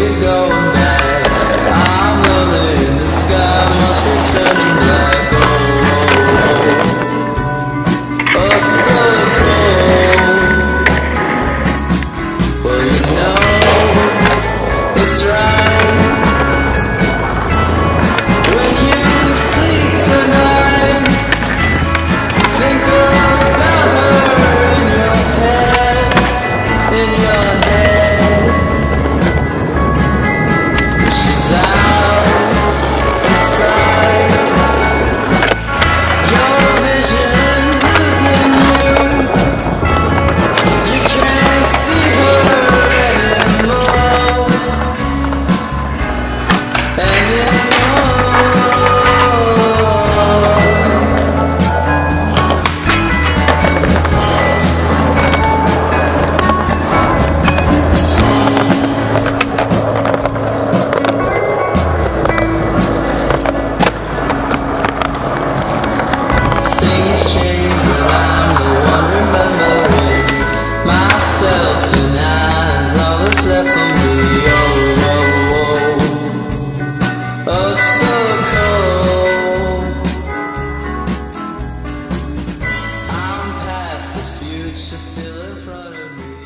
Here we go. She's still in front of me.